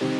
Música